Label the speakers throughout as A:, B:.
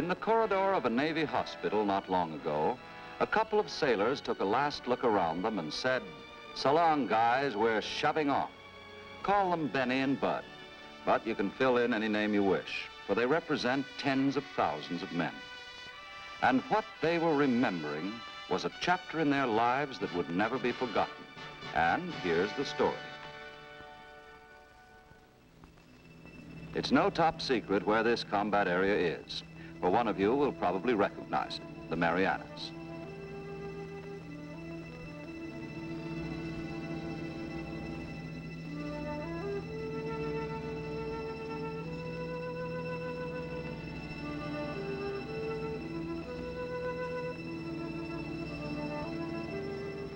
A: In the corridor of a Navy hospital not long ago, a couple of sailors took a last look around them and said, so long, guys, we're shoving off. Call them Benny and Bud, but you can fill in any name you wish, for they represent tens of thousands of men. And what they were remembering was a chapter in their lives that would never be forgotten. And here's the story. It's no top secret where this combat area is. For one of you will probably recognize it, the Marianas.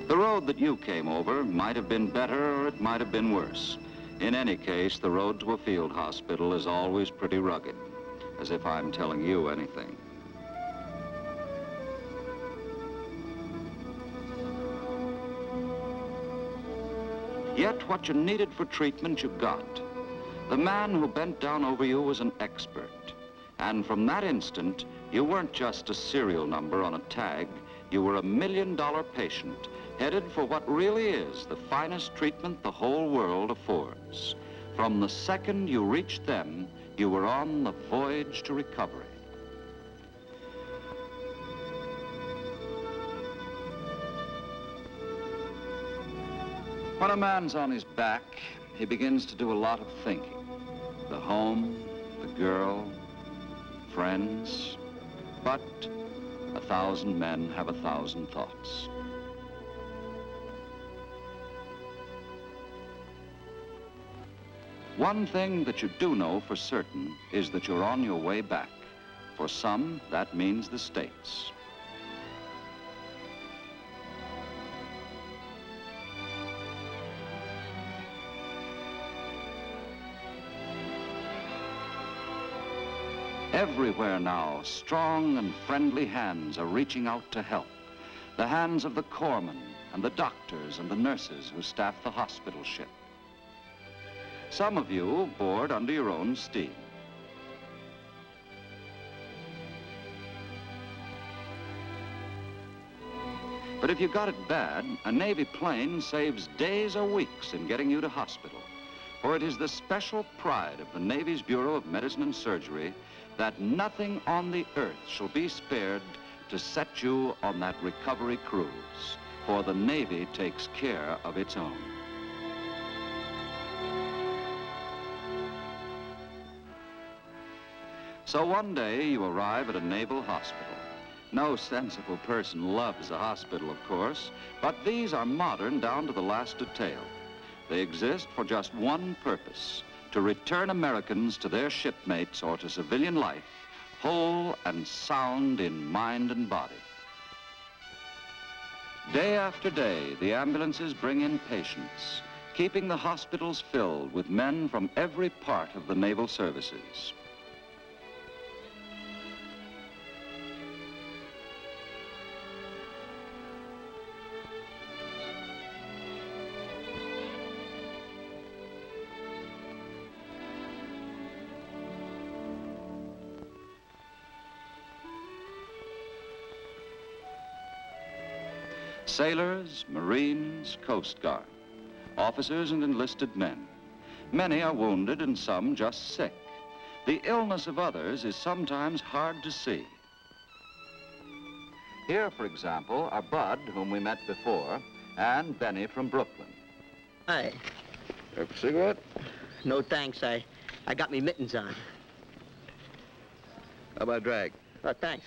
A: The road that you came over might have been better or it might have been worse. In any case, the road to a field hospital is always pretty rugged, as if I'm telling you anything. Yet what you needed for treatment, you got. The man who bent down over you was an expert. And from that instant, you weren't just a serial number on a tag. You were a million dollar patient, headed for what really is the finest treatment the whole world affords. From the second you reached them, you were on the voyage to recovery. When a man's on his back, he begins to do a lot of thinking. The home, the girl, friends. But a thousand men have a thousand thoughts. One thing that you do know for certain is that you're on your way back. For some, that means the States. Everywhere now, strong and friendly hands are reaching out to help. The hands of the corpsmen and the doctors and the nurses who staff the hospital ship. Some of you board under your own steam. But if you got it bad, a Navy plane saves days or weeks in getting you to hospital. For it is the special pride of the Navy's Bureau of Medicine and Surgery that nothing on the earth shall be spared to set you on that recovery cruise. For the Navy takes care of its own. So one day you arrive at a naval hospital. No sensible person loves a hospital, of course, but these are modern down to the last detail. They exist for just one purpose, to return Americans to their shipmates or to civilian life, whole and sound in mind and body. Day after day, the ambulances bring in patients, keeping the hospitals filled with men from every part of the naval services. Sailors, Marines, Coast Guard, officers and enlisted men. Many are wounded and some just sick. The illness of others is sometimes hard to see. Here, for example, are Bud, whom we met before, and Benny from Brooklyn.
B: Hi.
C: Have a cigarette?
B: No thanks. I, I got me mittens on.
C: How about a drag?
B: Oh, thanks.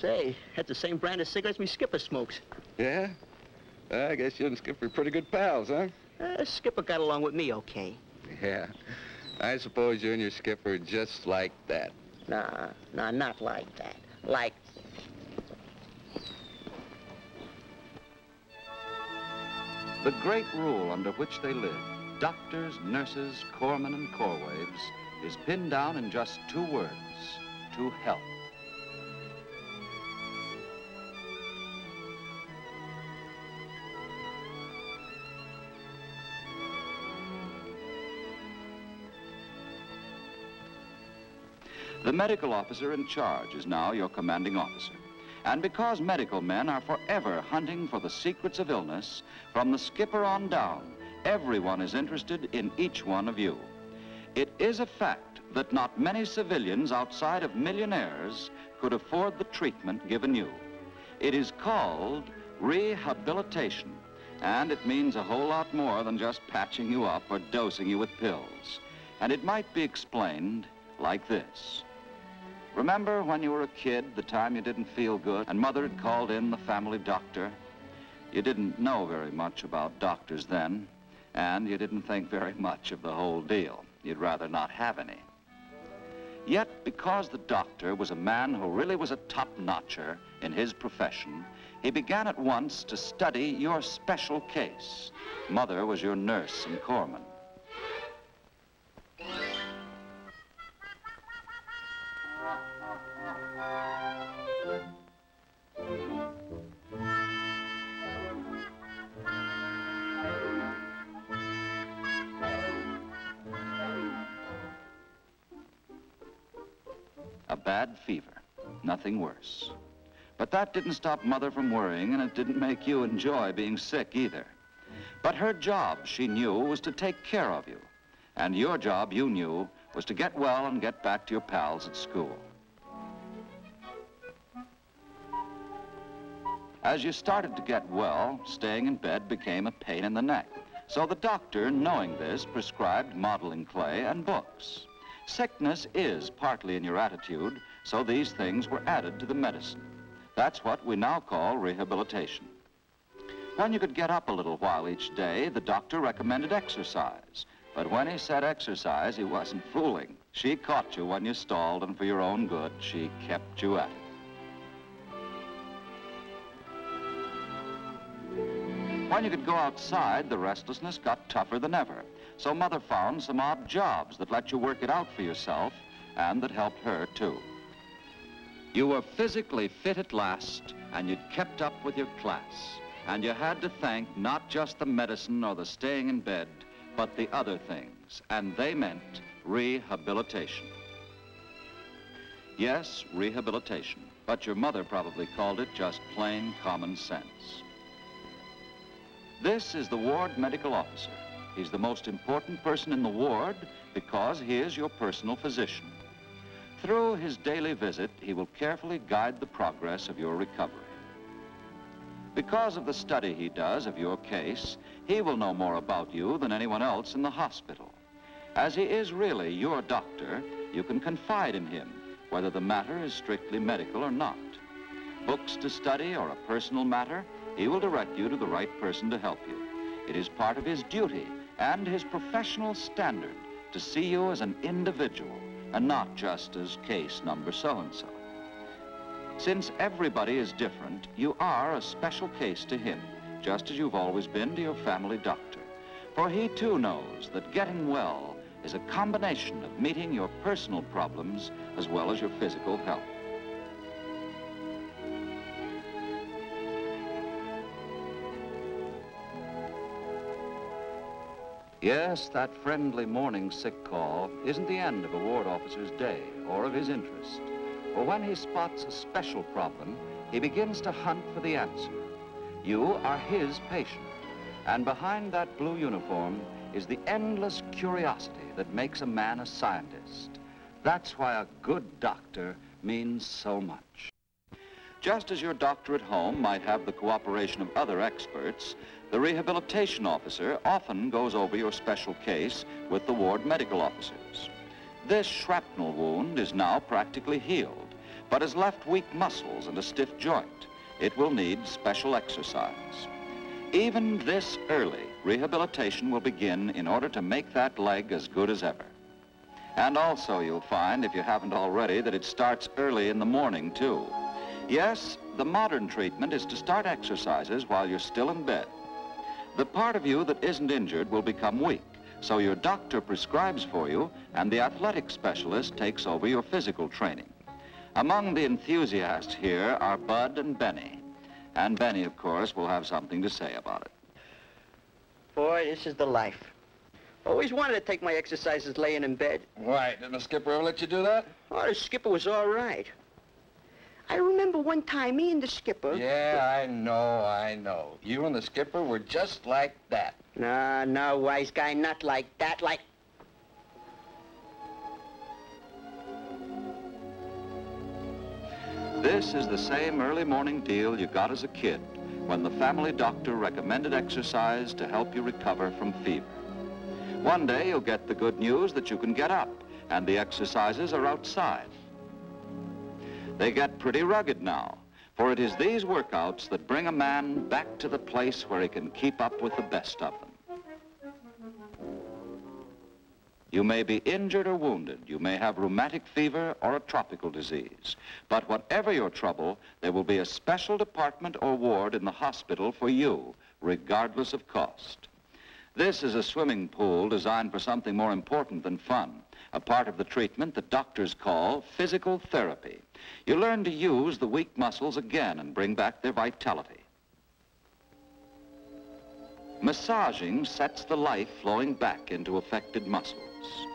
B: Say, that's the same brand of cigarettes me Skipper smokes.
C: Yeah? I guess you and Skipper are pretty good pals, huh?
B: Uh, Skipper got along with me okay.
C: Yeah. I suppose you and your Skipper are just like that.
B: Nah, nah, not like that. Like,
A: The great rule under which they live, doctors, nurses, corpsmen, and corpswaves, is pinned down in just two words, to help. The medical officer in charge is now your commanding officer. And because medical men are forever hunting for the secrets of illness, from the skipper on down, everyone is interested in each one of you. It is a fact that not many civilians outside of millionaires could afford the treatment given you. It is called rehabilitation, and it means a whole lot more than just patching you up or dosing you with pills. And it might be explained like this. Remember when you were a kid, the time you didn't feel good, and Mother had called in the family doctor? You didn't know very much about doctors then, and you didn't think very much of the whole deal. You'd rather not have any. Yet, because the doctor was a man who really was a top-notcher in his profession, he began at once to study your special case. Mother was your nurse and corpsman. Bad fever, nothing worse. But that didn't stop Mother from worrying, and it didn't make you enjoy being sick either. But her job, she knew, was to take care of you. And your job, you knew, was to get well and get back to your pals at school. As you started to get well, staying in bed became a pain in the neck. So the doctor, knowing this, prescribed modeling clay and books. Sickness is partly in your attitude, so these things were added to the medicine. That's what we now call rehabilitation. When you could get up a little while each day, the doctor recommended exercise. But when he said exercise, he wasn't fooling. She caught you when you stalled, and for your own good, she kept you at it. When you could go outside, the restlessness got tougher than ever. So Mother found some odd jobs that let you work it out for yourself and that helped her, too. You were physically fit at last, and you'd kept up with your class. And you had to thank not just the medicine or the staying in bed, but the other things, and they meant rehabilitation. Yes, rehabilitation, but your mother probably called it just plain common sense. This is the ward medical officer. He's the most important person in the ward because he is your personal physician. Through his daily visit, he will carefully guide the progress of your recovery. Because of the study he does of your case, he will know more about you than anyone else in the hospital. As he is really your doctor, you can confide in him, whether the matter is strictly medical or not. Books to study or a personal matter, he will direct you to the right person to help you. It is part of his duty and his professional standard to see you as an individual and not just as case number so-and-so. Since everybody is different, you are a special case to him, just as you've always been to your family doctor. For he too knows that getting well is a combination of meeting your personal problems as well as your physical health. Yes, that friendly morning sick call isn't the end of a ward officer's day or of his interest. For when he spots a special problem, he begins to hunt for the answer. You are his patient, and behind that blue uniform is the endless curiosity that makes a man a scientist. That's why a good doctor means so much. Just as your doctor at home might have the cooperation of other experts, the rehabilitation officer often goes over your special case with the ward medical officers. This shrapnel wound is now practically healed, but has left weak muscles and a stiff joint. It will need special exercise. Even this early, rehabilitation will begin in order to make that leg as good as ever. And also you'll find, if you haven't already, that it starts early in the morning, too. Yes, the modern treatment is to start exercises while you're still in bed. The part of you that isn't injured will become weak, so your doctor prescribes for you and the athletic specialist takes over your physical training. Among the enthusiasts here are Bud and Benny. And Benny, of course, will have something to say about it.
B: Boy, this is the life. Always wanted to take my exercises laying in bed.
C: Why, didn't the skipper ever let you do that?
B: Oh, the skipper was all right. I remember one time me and the skipper...
C: Yeah, I know, I know. You and the skipper were just like that.
B: No, no, wise guy, not like that, like...
A: This is the same early morning deal you got as a kid when the family doctor recommended exercise to help you recover from fever. One day you'll get the good news that you can get up and the exercises are outside. They get pretty rugged now, for it is these workouts that bring a man back to the place where he can keep up with the best of them. You may be injured or wounded. You may have rheumatic fever or a tropical disease. But whatever your trouble, there will be a special department or ward in the hospital for you, regardless of cost. This is a swimming pool designed for something more important than fun, a part of the treatment that doctors call physical therapy. You learn to use the weak muscles again and bring back their vitality. Massaging sets the life flowing back into affected muscles.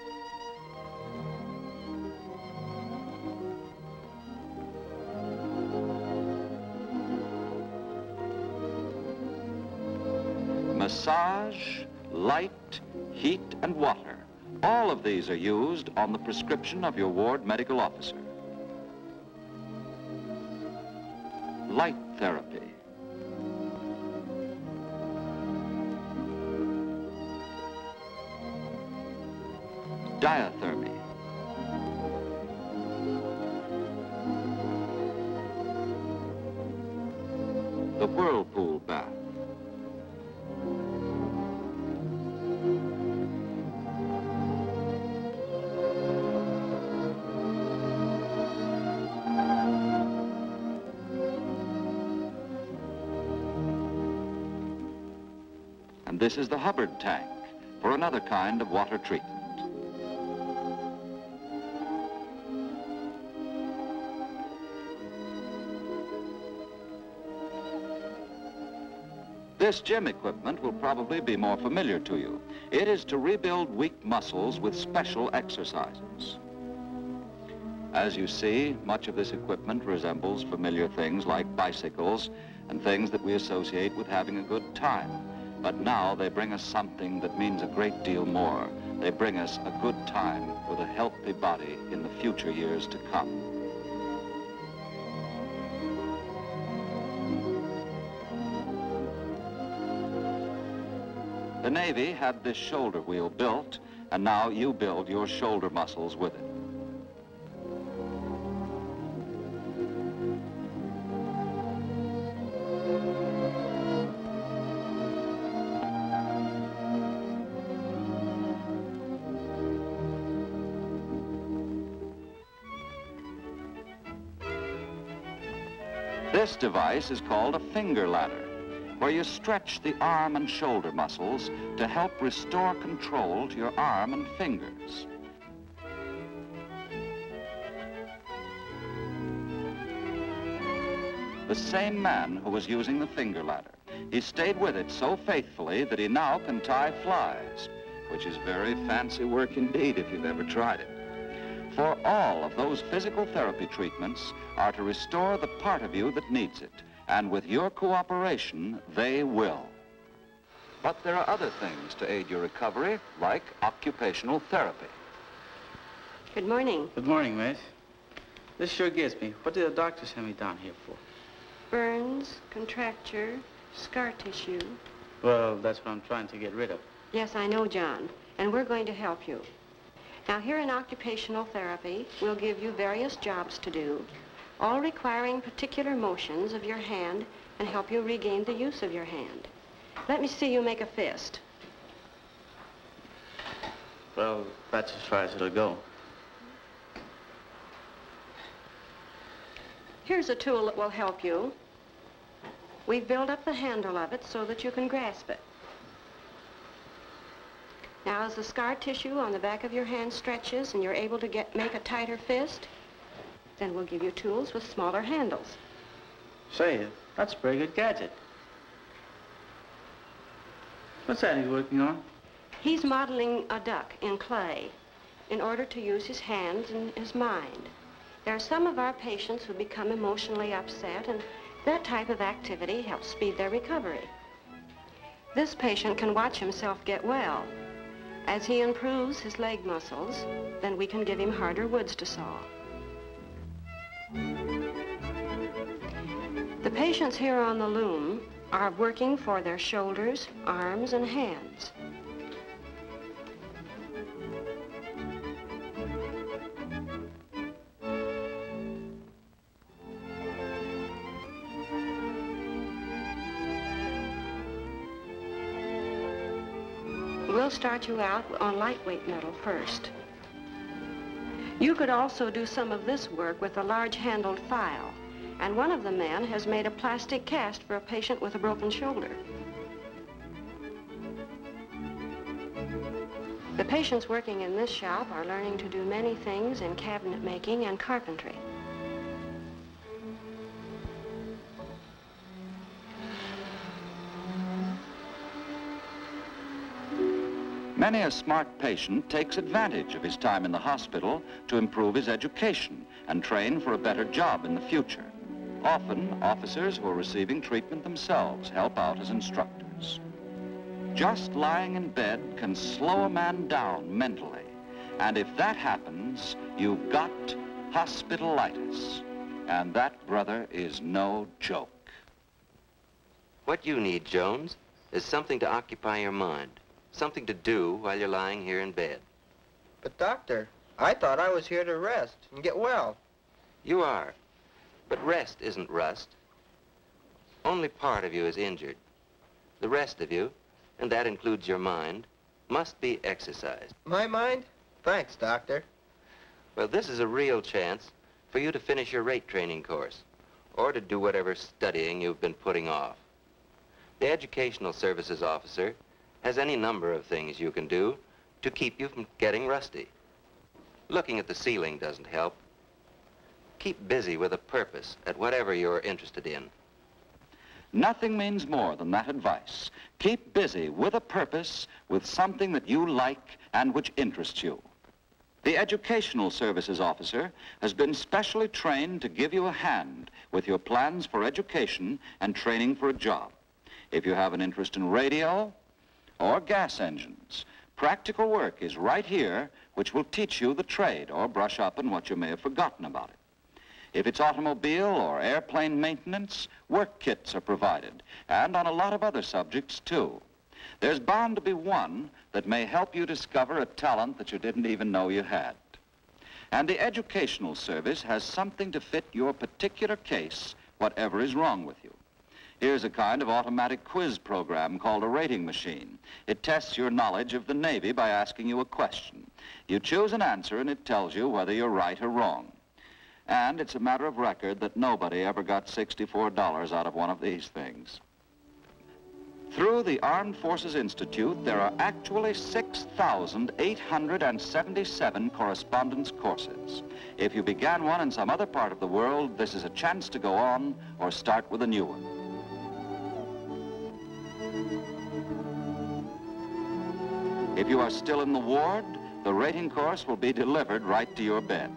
A: Massage, light, heat, and water. All of these are used on the prescription of your ward medical officer. Light therapy. Diathermy. The whirlpool bath. This is the Hubbard tank for another kind of water treatment. This gym equipment will probably be more familiar to you. It is to rebuild weak muscles with special exercises. As you see, much of this equipment resembles familiar things like bicycles and things that we associate with having a good time. But now they bring us something that means a great deal more. They bring us a good time with a healthy body in the future years to come. The Navy had this shoulder wheel built, and now you build your shoulder muscles with it. Device is called a finger ladder, where you stretch the arm and shoulder muscles to help restore control to your arm and fingers. The same man who was using the finger ladder. He stayed with it so faithfully that he now can tie flies, which is very fancy work indeed if you've ever tried it. For all of those physical therapy treatments are to restore the part of you that needs it. And with your cooperation, they will. But there are other things to aid your recovery, like occupational therapy.
D: Good morning.
E: Good morning, miss. This sure gets me. What did the doctor send me down here for?
D: Burns, contracture, scar tissue.
E: Well, that's what I'm trying to get rid of.
D: Yes, I know, John. And we're going to help you. Now, here in occupational therapy, we'll give you various jobs to do, all requiring particular motions of your hand and help you regain the use of your hand. Let me see you make a fist.
E: Well, that's as far as it'll go.
D: Here's a tool that will help you. We've built up the handle of it so that you can grasp it. Now, as the scar tissue on the back of your hand stretches and you're able to get make a tighter fist, then we'll give you tools with smaller handles.
E: Say, that's a very good gadget. What's that he's working on?
D: He's modeling a duck in clay in order to use his hands and his mind. There are some of our patients who become emotionally upset, and that type of activity helps speed their recovery. This patient can watch himself get well. As he improves his leg muscles, then we can give him harder woods to saw. The patients here on the loom are working for their shoulders, arms, and hands. Start you out on lightweight metal first. You could also do some of this work with a large-handled file. And one of the men has made a plastic cast for a patient with a broken shoulder. The patients working in this shop are learning to do many things in cabinet making and carpentry.
A: Many a smart patient takes advantage of his time in the hospital to improve his education and train for a better job in the future. Often, officers who are receiving treatment themselves help out as instructors. Just lying in bed can slow a man down mentally. And if that happens, you've got hospitalitis. And that, brother, is no joke.
F: What you need, Jones, is something to occupy your mind. Something to do while you're lying here in bed.
G: But, Doctor, I thought I was here to rest and get well.
F: You are. But rest isn't rust. Only part of you is injured. The rest of you, and that includes your mind, must be exercised.
G: My mind? Thanks, Doctor.
F: Well, this is a real chance for you to finish your rate training course, or to do whatever studying you've been putting off. The Educational Services Officer has any number of things you can do to keep you from getting rusty. Looking at the ceiling doesn't help. Keep busy with a purpose at whatever you're interested in.
A: Nothing means more than that advice. Keep busy with a purpose, with something that you like and which interests you. The Educational Services Officer has been specially trained to give you a hand with your plans for education and training for a job. If you have an interest in radio or gas engines, practical work is right here which will teach you the trade or brush up on what you may have forgotten about it. If it's automobile or airplane maintenance, work kits are provided, and on a lot of other subjects, too. There's bound to be one that may help you discover a talent that you didn't even know you had. And the Educational Service has something to fit your particular case, whatever is wrong with you. Here's a kind of automatic quiz program called a rating machine. It tests your knowledge of the Navy by asking you a question. You choose an answer and it tells you whether you're right or wrong. And it's a matter of record that nobody ever got $64 out of one of these things. Through the Armed Forces Institute, there are actually 6,877 correspondence courses. If you began one in some other part of the world, this is a chance to go on or start with a new one. If you are still in the ward, the rating course will be delivered right to your bed.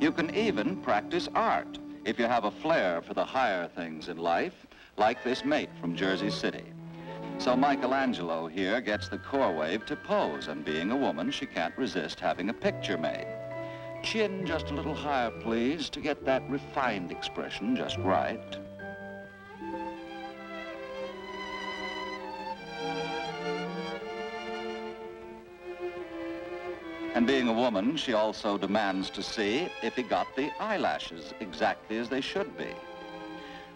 A: You can even practice art if you have a flair for the higher things in life, like this mate from Jersey City. So Michelangelo here gets the corpswave to pose, and being a woman, she can't resist having a picture made. Chin just a little higher, please, to get that refined expression just right. And being a woman, she also demands to see if he got the eyelashes exactly as they should be.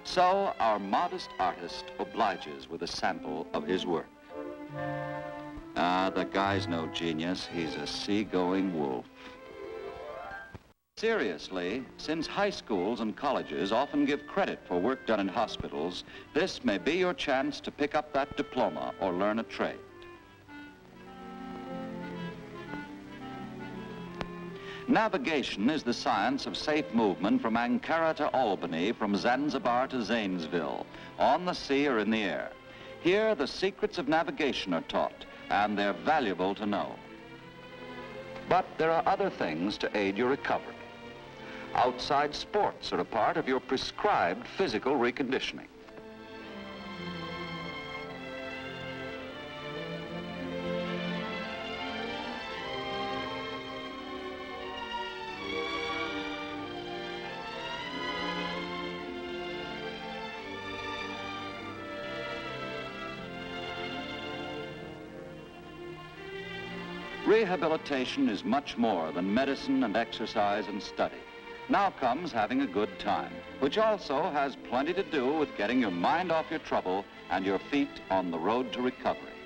A: So our modest artist obliges with a sample of his work. Ah, the guy's no genius. He's a seagoing wolf. Seriously, since high schools and colleges often give credit for work done in hospitals, this may be your chance to pick up that diploma or learn a trade. Navigation is the science of safe movement from Ankara to Albany, from Zanzibar to Zanesville, on the sea or in the air. Here, the secrets of navigation are taught, and they're valuable to know. But there are other things to aid your recovery. Outside sports are a part of your prescribed physical reconditioning. Rehabilitation is much more than medicine and exercise and study. Now comes having a good time, which also has plenty to do with getting your mind off your trouble and your feet on the road to recovery.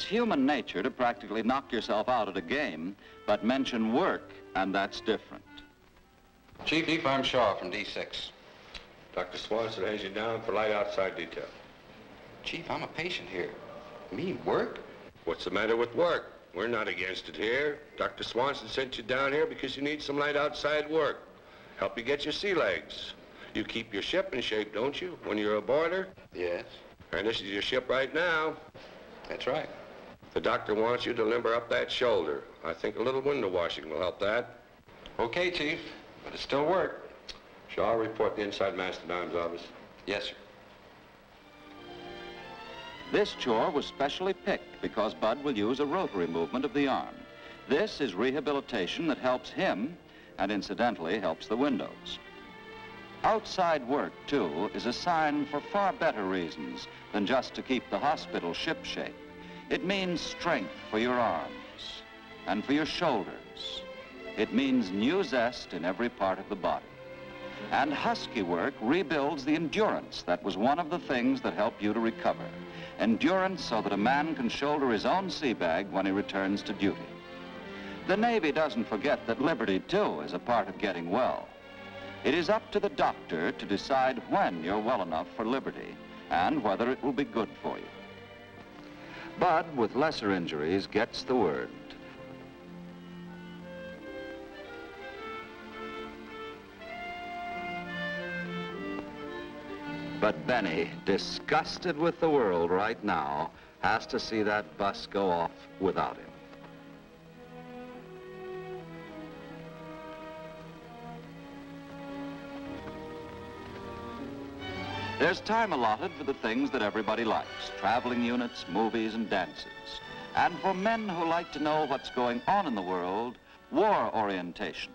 A: It's human nature to practically knock yourself out at a game, but mention work, and that's different.
H: Chief, Chief, I'm Shaw from D6.
I: Dr. Swanson has you down for light outside detail.
H: Chief, I'm a patient here. Me work?
I: What's the matter with work? We're not against it here. Dr. Swanson sent you down here because you need some light outside work. Help you get your sea legs. You keep your ship in shape, don't you, when you're aboard her?
H: Yes.
I: And this is your ship right now.
H: That's right.
I: The doctor wants you to limber up that shoulder. I think a little window washing will help that.
H: Okay, Chief, but it still work.
I: Shaw, report the inside master-at-arms' office.
H: Yes, sir.
A: This chore was specially picked because Bud will use a rotary movement of the arm. This is rehabilitation that helps him and incidentally helps the windows. Outside work, too, is a sign for far better reasons than just to keep the hospital shipshape. It means strength for your arms and for your shoulders. It means new zest in every part of the body. And husky work rebuilds the endurance that was one of the things that helped you to recover. Endurance so that a man can shoulder his own sea bag when he returns to duty. The Navy doesn't forget that liberty, too, is a part of getting well. It is up to the doctor to decide when you're well enough for liberty and whether it will be good for you. Bud, with lesser injuries, gets the word. But Benny, disgusted with the world right now, has to see that bus go off without him. There's time allotted for the things that everybody likes, traveling units, movies, and dances. And for men who like to know what's going on in the world, war orientation.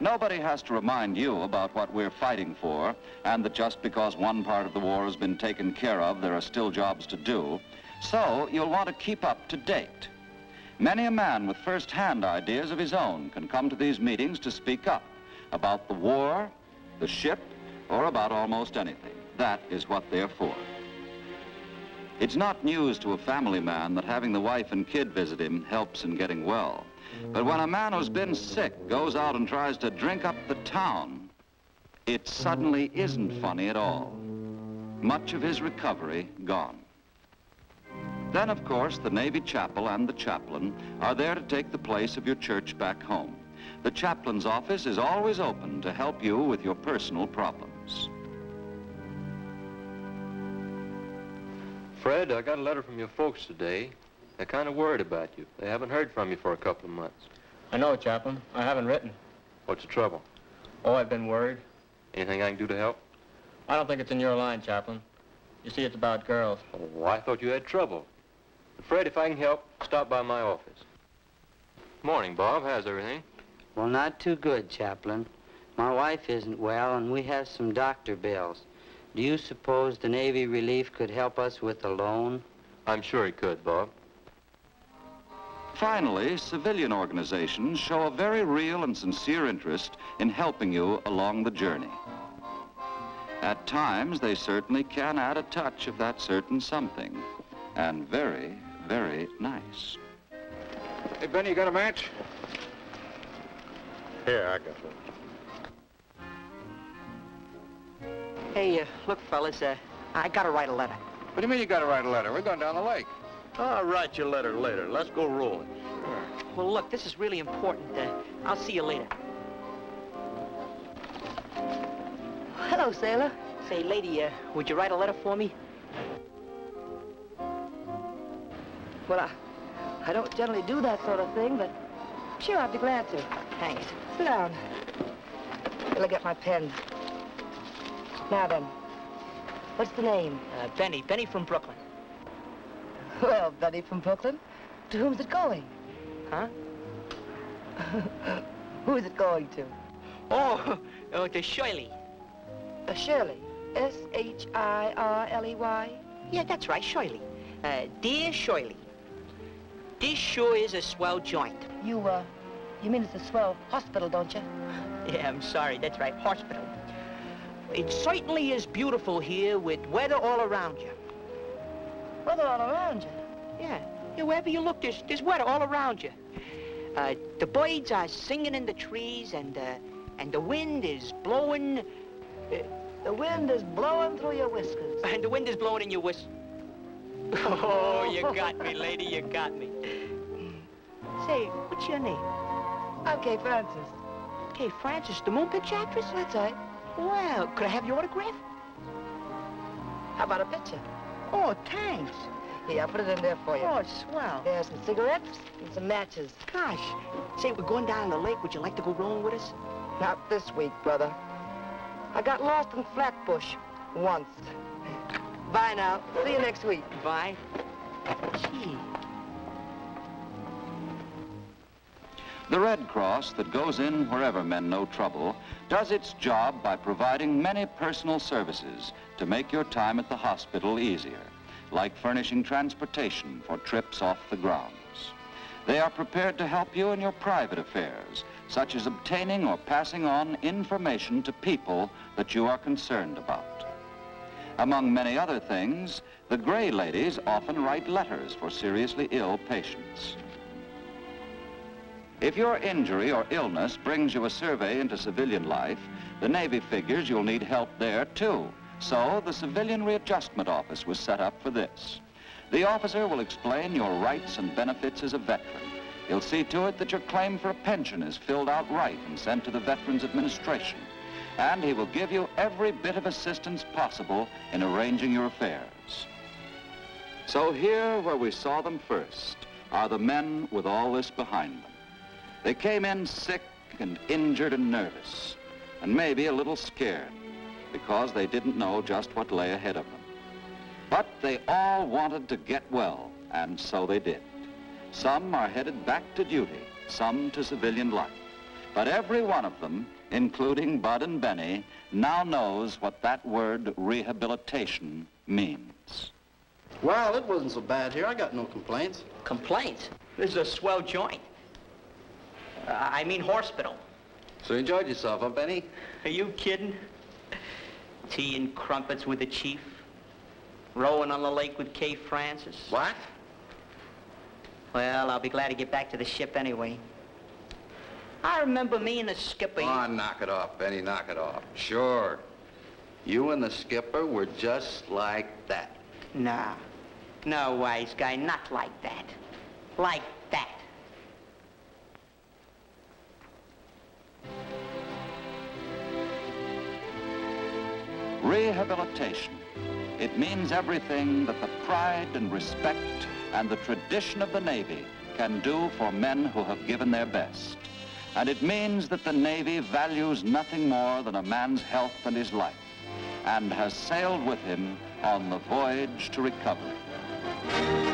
A: Nobody has to remind you about what we're fighting for, and that just because one part of the war has been taken care of, there are still jobs to do. So you'll want to keep up to date. Many a man with first-hand ideas of his own can come to these meetings to speak up about the war, the ship, or about almost anything. That is what they're for. It's not news to a family man that having the wife and kid visit him helps in getting well. But when a man who's been sick goes out and tries to drink up the town, it suddenly isn't funny at all. Much of his recovery gone. Then, of course, the Navy chapel and the chaplain are there to take the place of your church back home. The chaplain's office is always open to help you with your personal problems.
J: Fred, I got a letter from your folks today. They're kind of worried about you. They haven't heard from you for a couple of months.
K: I know, Chaplain. I haven't written.
J: What's the trouble?
K: Oh, I've been worried.
J: Anything I can do to help?
K: I don't think it's in your line, Chaplain. You see, it's about girls.
J: Oh, I thought you had trouble. Fred, if I can help, stop by my office. Morning, Bob. How's everything?
L: Well, not too good, Chaplain. My wife isn't well, and we have some doctor bills. Do you suppose the Navy Relief could help us with a loan?
J: I'm sure it could, Bob.
A: Finally, civilian organizations show a very real and sincere interest in helping you along the journey. At times, they certainly can add a touch of that certain something. And very, very nice.
H: Hey, Benny, you got a match?
M: Here, I got one.
B: Hey, uh, look, fellas, uh, I gotta write a letter.
H: What do you mean you gotta write a letter? We're going down the lake.
M: I'll write your letter later. Let's go rolling.
B: Well, look, this is really important. Uh, I'll see you later. Hello, sailor. Say, lady, uh, would you write a letter for me? Well, I, I don't generally do that sort of thing, but sure, I'd be glad to. Thanks. Sit down. Till I get my pen. Now then, what's the name? Uh, Benny. Benny from Brooklyn. Well, Benny from Brooklyn. To whom's it going? Huh? Who's it going to? Oh, oh to Shirley. Uh, Shirley. S-H-I-R-L-E-Y? Yeah, that's right, Shirley. Uh, dear Shirley, this sure is a swell joint. You, uh, you mean it's a swell hospital, don't you? Yeah, I'm sorry. That's right, hospital. It certainly is beautiful here with weather all around you. Weather all around you? Yeah. Yeah, wherever you look, there's, there's weather all around you. Uh, the birds are singing in the trees, and, uh, and the wind is blowing... Uh, the wind is blowing through your whiskers. And the wind is blowing in your whiskers. Oh, you got me, lady, you got me. Say, what's your name? I'm Kay Francis. Kay Francis, the moon picture actress? That's right. Well, could I have your autograph? How about a picture? Oh, thanks. Yeah, I'll put it in there for you. Oh, swell. Yeah, some cigarettes and some matches. Gosh. Say, we're going down the lake. Would you like to go rowing with us? Not this week, brother. I got lost in Flatbush once. Bye now. See you next week. Bye. Gee.
A: The Red Cross that goes in wherever men know trouble does its job by providing many personal services to make your time at the hospital easier, like furnishing transportation for trips off the grounds. They are prepared to help you in your private affairs, such as obtaining or passing on information to people that you are concerned about. Among many other things, the gray ladies often write letters for seriously ill patients. If your injury or illness brings you a survey into civilian life, the Navy figures you'll need help there too. So the Civilian Readjustment Office was set up for this. The officer will explain your rights and benefits as a veteran. He'll see to it that your claim for a pension is filled out right and sent to the Veterans Administration. And he will give you every bit of assistance possible in arranging your affairs. So here, where we saw them first, are the men with all this behind them. They came in sick and injured and nervous, and maybe a little scared, because they didn't know just what lay ahead of them. But they all wanted to get well, and so they did. Some are headed back to duty, some to civilian life. But every one of them, including Bud and Benny, now knows what that word rehabilitation means.
E: Well, it wasn't so bad here. I got no complaints.
B: Complaints? This is a swell joint. Uh, I mean hospital.
C: So you enjoyed yourself, huh, Benny?
B: Are you kidding? Tea and crumpets with the chief. Rowing on the lake with Kay Francis.
C: What?
B: Well, I'll be glad to get back to the ship anyway. I remember me and the skipper...
C: Oh, knock it off, Benny, knock it off. Sure. You and the skipper were just like that.
B: No. No, wise guy, not like that. Like
A: Rehabilitation. It means everything that the pride and respect and the tradition of the Navy can do for men who have given their best. And it means that the Navy values nothing more than a man's health and his life and has sailed with him on the voyage to recovery.